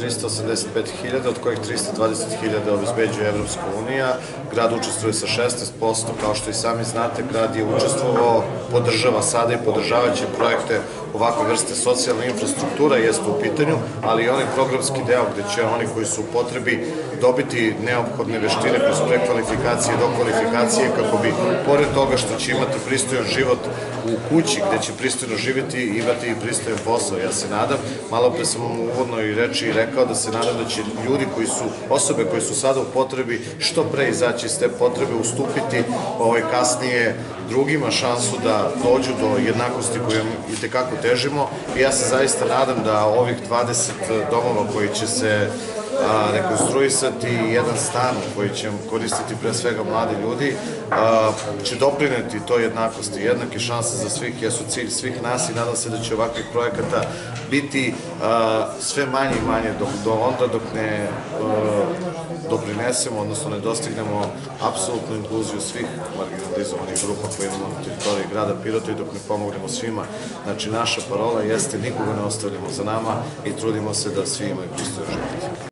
385.000, od kojih 320.000 obezbeđuje Evropska unija. Grad učestvuje sa 16%, kao što i sami znate, grad je učestvovao, podržava sada i podržavaće projekte ovakve vrste socijalne infrastruktura, jeste u pitanju, ali i onaj programski deo gde će oni koji su u potrebi dobiti neophodne veštine kroz prekvalifikacije i dokvalifikacije kako bi, pored toga što će imati pristojan život u kući gde će pristojno živeti i imati i pristojan posao, ja se nadam. Malo pre sam u uvodnoj reči rekao da se nadam da će ljudi koji su, osobe koji su sada u potrebi, što pre izaći iz te potrebe, ustupiti ovaj kasnije drugima šansu da dođu do jednakosti koju i tekako težimo. I ja se zaista nadam da ovih 20 domova koji će se a, rekonstruisati jedan stan koji će koristiti pre svega mladi ljudi, a, će doprineti to jednakosti, jednake šanse za svih, jesu cilj svih nas i nadam se da će ovakvih projekata biti a, sve manje i manje dok, do onda dok ne doprinesemo, odnosno ne dostignemo apsolutnu inkluziju svih marginalizovanih grupa koje imamo na teritoriji grada Pirota i dok ne pomognemo svima. Znači, naša parola jeste nikoga ne ostavljamo za nama i trudimo se da svi imaju pristojan život.